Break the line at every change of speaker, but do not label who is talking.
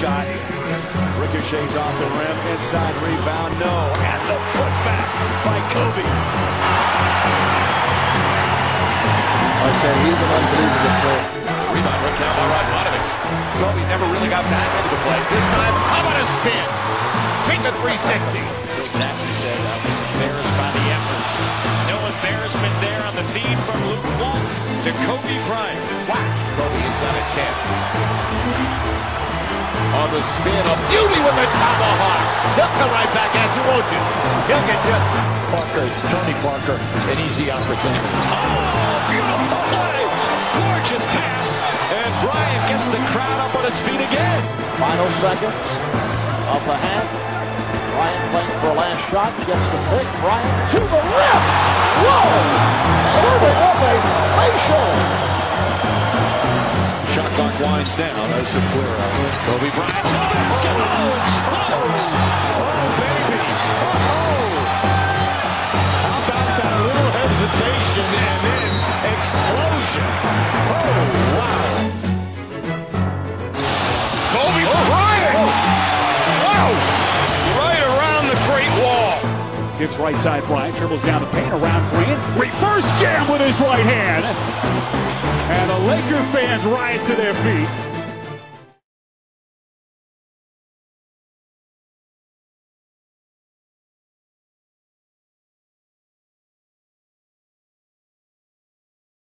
Ricochets off the rim, inside rebound, no. And the putback by Kobe.
I tell you, he's an unbelievable player.
Rebound ripped down by Radmanovic. Kobe never really got back into the play. This time, how about a spin? Take the 360.
Phil Jackson said I was embarrassed by the effort. No embarrassment there on the feed from Luke Walton to Kobe Bryant.
Wow. Kobe inside at 10. On the spin, a beauty with the tomahawk. He'll come right back at you, won't you? He'll get you.
Parker, Tony Parker, an easy opportunity.
Oh, beautiful play. Gorgeous pass. And Bryant gets the crowd up on its feet again.
Final seconds of the half. Bryant playing for a last shot. Gets the pick. Bryant to the
clock down as the clear out.
Kobe Bryant to the basket. Oh, explodes. Oh, oh, baby. Oh.
How about that little hesitation and then explosion? Oh, wow.
Kobe oh. Bryant. Oh. Wow. Right around the Great Wall.
Gives right side Bryant, dribbles down the paint around Grant. Reverse jam with his right hand. Laker fans rise to their feet.